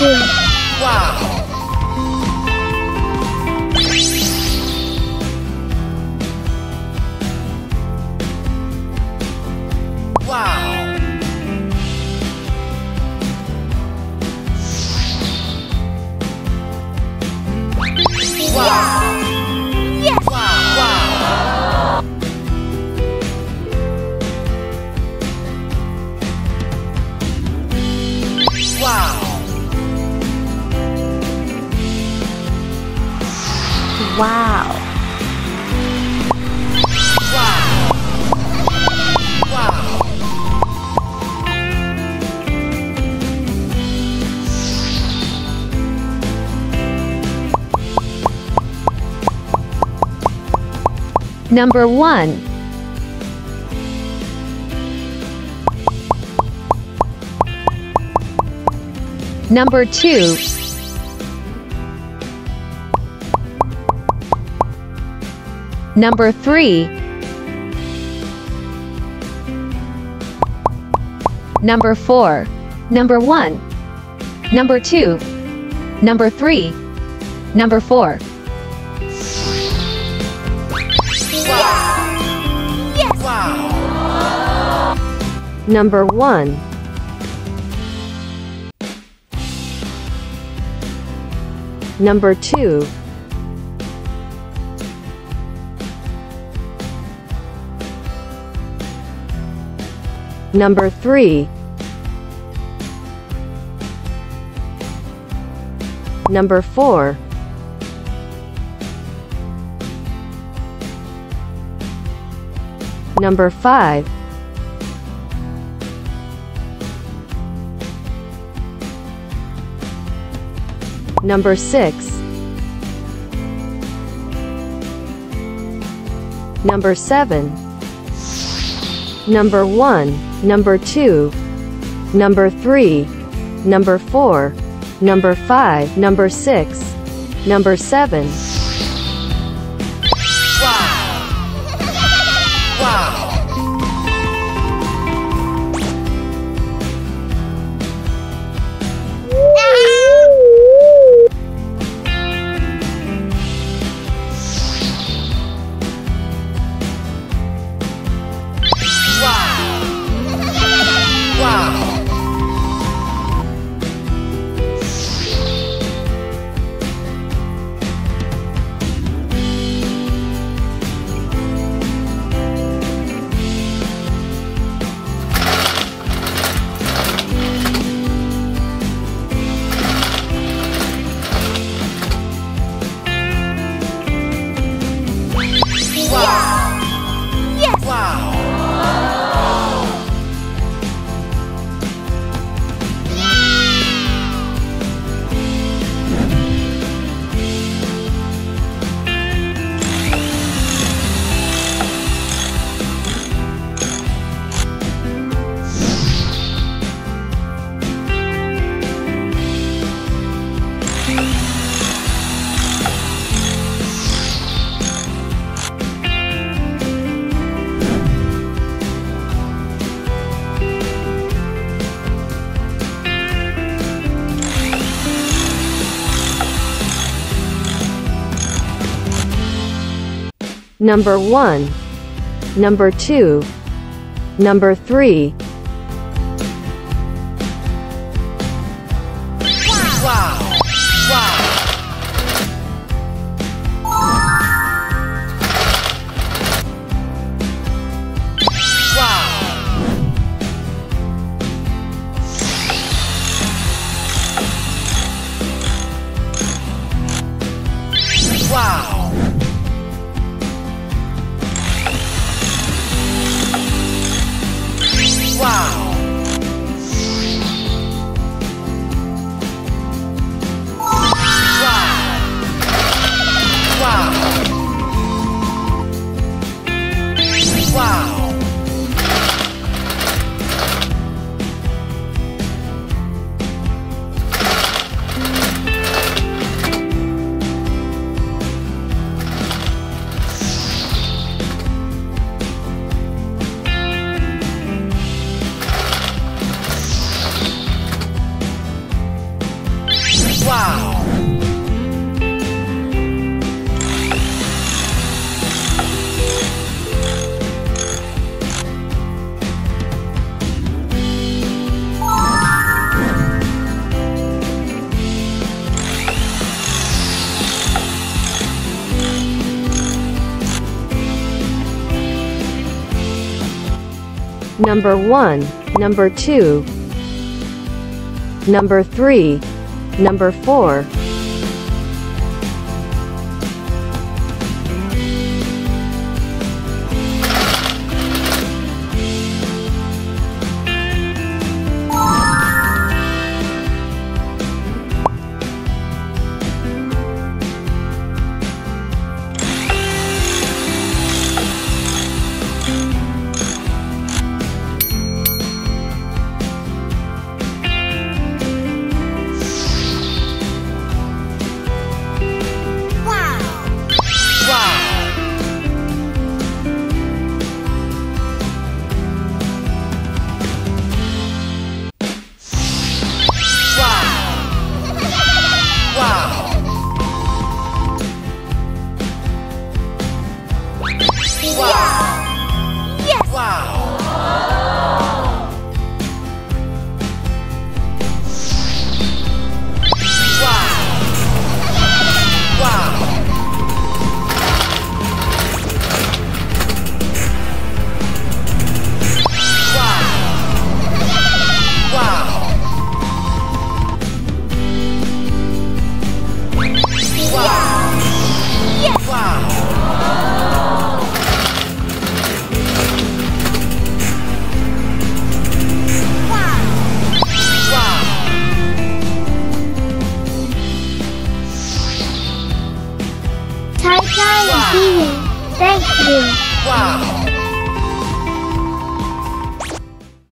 Wow! Number 1. Number 2. Number 3. Number 4. Number 1. Number 2. Number 3. Number 4. Number 1. Number 2. Number 3. Number 4. Number 5. Number 6. Number 7. Number 1. Number 2. Number 3. Number 4. Number 5. Number 6. Number 7. Number 1. Number 2. Number 3. Number 1, number 2, number 3, number 4,